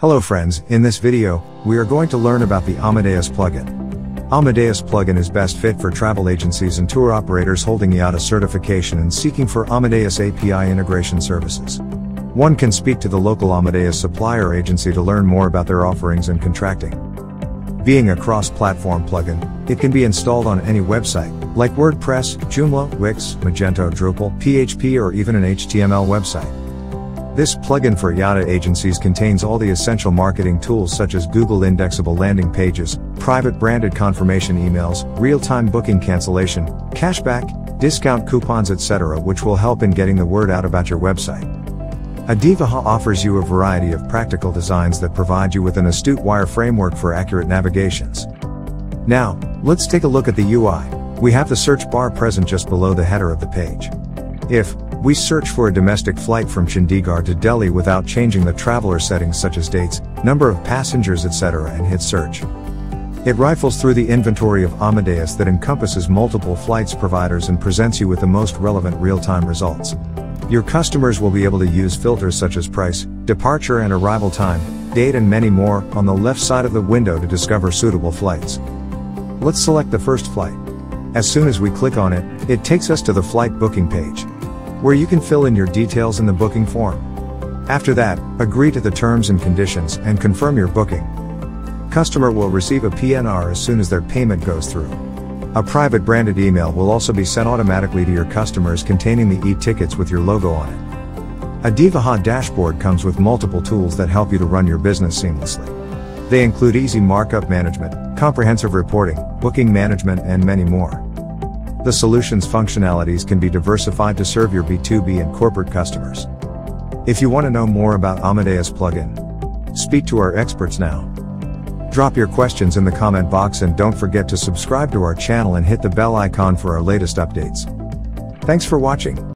Hello friends, in this video, we are going to learn about the Amadeus plugin. Amadeus plugin is best fit for travel agencies and tour operators holding IATA certification and seeking for Amadeus API integration services. One can speak to the local Amadeus supplier agency to learn more about their offerings and contracting. Being a cross-platform plugin, it can be installed on any website, like WordPress, Joomla, Wix, Magento, Drupal, PHP or even an HTML website. This plugin for IATA agencies contains all the essential marketing tools such as Google indexable landing pages, private branded confirmation emails, real-time booking cancellation, cashback, discount coupons etc. which will help in getting the word out about your website. Adivaha offers you a variety of practical designs that provide you with an astute wire framework for accurate navigations. Now, let's take a look at the UI. We have the search bar present just below the header of the page. If, we search for a domestic flight from Chandigarh to Delhi without changing the traveler settings such as dates, number of passengers etc. and hit search. It rifles through the inventory of Amadeus that encompasses multiple flights providers and presents you with the most relevant real-time results. Your customers will be able to use filters such as price, departure and arrival time, date and many more on the left side of the window to discover suitable flights. Let's select the first flight. As soon as we click on it, it takes us to the flight booking page where you can fill in your details in the booking form. After that, agree to the terms and conditions and confirm your booking. Customer will receive a PNR as soon as their payment goes through. A private branded email will also be sent automatically to your customers containing the e-tickets with your logo on it. Adivaha dashboard comes with multiple tools that help you to run your business seamlessly. They include easy markup management, comprehensive reporting, booking management and many more. The solution's functionalities can be diversified to serve your B2B and corporate customers. If you want to know more about Amadeus plugin, speak to our experts now. Drop your questions in the comment box and don't forget to subscribe to our channel and hit the bell icon for our latest updates. Thanks for watching.